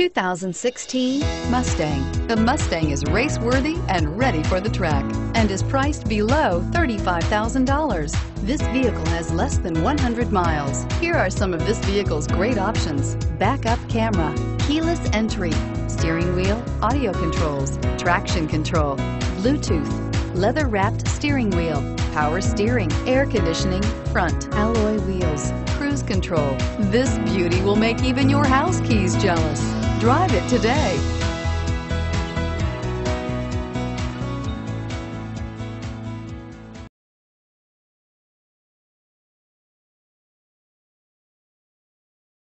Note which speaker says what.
Speaker 1: 2016 Mustang. The Mustang is race-worthy and ready for the track and is priced below $35,000. This vehicle has less than 100 miles. Here are some of this vehicle's great options. Backup camera, keyless entry, steering wheel, audio controls, traction control, Bluetooth, leather-wrapped steering wheel, power steering, air conditioning, front alloy wheels, cruise control. This beauty will make even your house keys jealous. Drive it today.